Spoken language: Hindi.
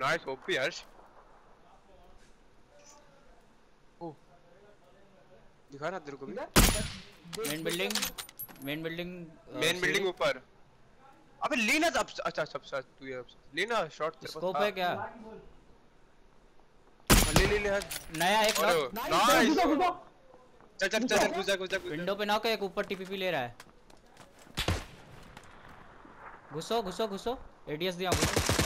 Nice OP, Harsh. Oh. ओ दिखा रहा तेरे को भी। Main building main building main building ऊपर। अबे लेना अब अच्छा सब सच तू ये लेना शॉट तेरे पास स्कोप है क्या? हाँ, ले ले ले हाँ। नया एक नाइस चल चल चल घुस जा घुस। जा विंडो पे नॉक है एक ऊपर टीपीपी ले रहा है। घुसो घुसो घुसो। एडीएस दिया घुसो